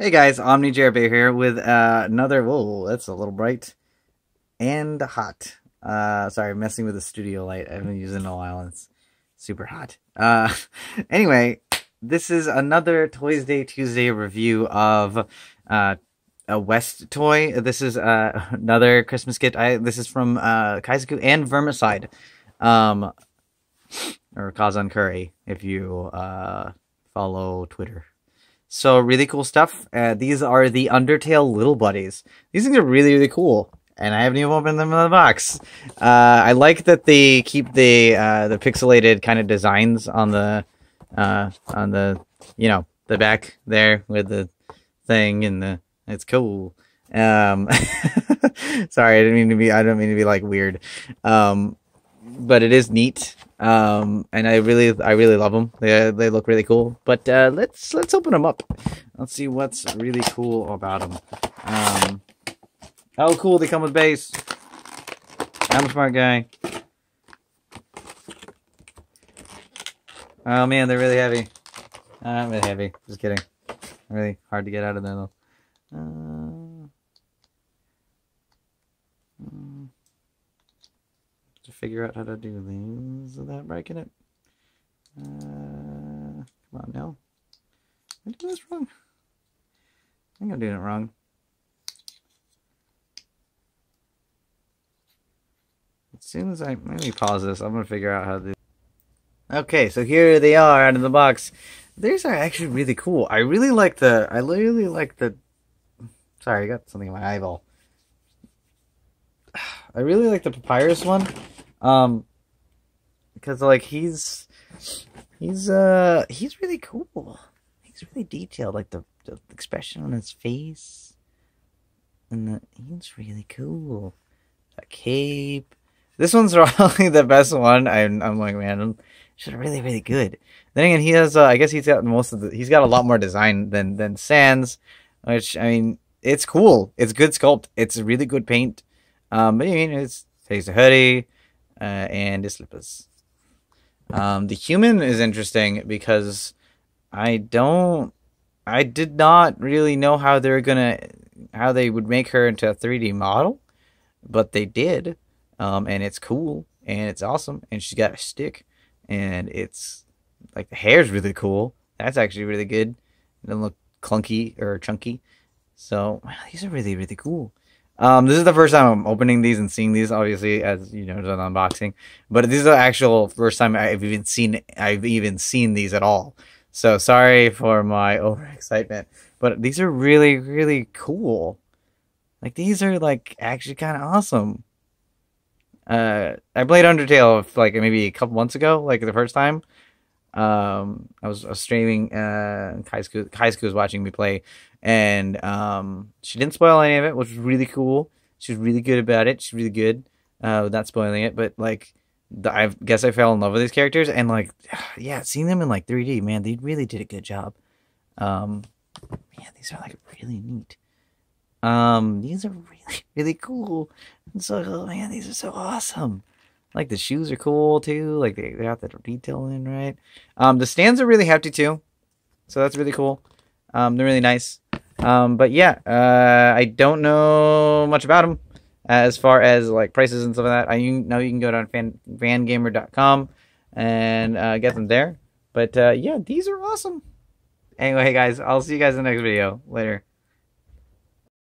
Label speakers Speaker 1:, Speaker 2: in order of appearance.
Speaker 1: Hey guys, Omni Bear here with uh, another. Whoa, that's a little bright and hot. Uh, sorry, messing with the studio light. I haven't used it in a while. and It's super hot. Uh, anyway, this is another Toysday Tuesday review of uh, a West toy. This is uh, another Christmas kit. I this is from uh, and Vermicide, um, or Kazan Curry if you uh, follow Twitter. So really cool stuff. Uh, these are the Undertale Little Buddies. These things are really, really cool. And I haven't even opened them in the box. Uh, I like that they keep the uh, the pixelated kind of designs on the uh, on the you know the back there with the thing and the it's cool. Um, sorry, I didn't mean to be. I don't mean to be like weird. Um, but it is neat. Um, and I really, I really love them. They they look really cool. But uh, let's let's open them up. Let's see what's really cool about them. Um, oh, cool! They come with base. I'm a smart guy. Oh man, they're really heavy. Uh, really heavy. Just kidding. Really hard to get out of there though. Uh, to figure out how to do these without breaking it. Uh, come on now. I did this wrong. I think I'm doing it wrong. As soon as I maybe pause this, I'm gonna figure out how to. Okay, so here they are out of the box. These are actually really cool. I really like the. I really like the. Sorry, I got something in my eyeball. I really like the papyrus one. Um, because like he's he's uh he's really cool. He's really detailed, like the, the expression on his face, and the, he's really cool. A cape. This one's probably the best one. I'm I'm like man, she's really really good. Then again, he has uh, I guess he's got most of the he's got a lot more design than than Sans, which I mean it's cool. It's good sculpt. It's a really good paint. Um, but I mean it's takes a hoodie uh, and his slippers. Um, the human is interesting because I don't, I did not really know how they're gonna, how they would make her into a 3D model, but they did, um, and it's cool and it's awesome, and she's got a stick, and it's like the hair's really cool. That's actually really good. It doesn't look clunky or chunky. So wow, these are really really cool. Um, this is the first time I'm opening these and seeing these, obviously, as you know, an unboxing. But this is the actual first time I've even seen I've even seen these at all. So sorry for my overexcitement, but these are really really cool. Like these are like actually kind of awesome. Uh, I played Undertale like maybe a couple months ago, like the first time. Um, I was, I was streaming. Uh, Kaizoku, Kaizoku was watching me play, and um, she didn't spoil any of it, which was really cool. She was really good about it. She's really good uh, without spoiling it. But like, I guess I fell in love with these characters, and like, yeah, seeing them in like 3D, man, they really did a good job. Um, man, these are like really neat. Um, these are really really cool. And so, oh, man, these are so awesome. Like the shoes are cool too. Like they, they got the detail in right. Um, the stands are really hefty too, so that's really cool. Um, they're really nice. Um, but yeah, uh, I don't know much about them as far as like prices and stuff like that. I know you can go down fan, fangamer.com and uh, get them there. But uh, yeah, these are awesome. Anyway, guys, I'll see you guys in the next video. Later.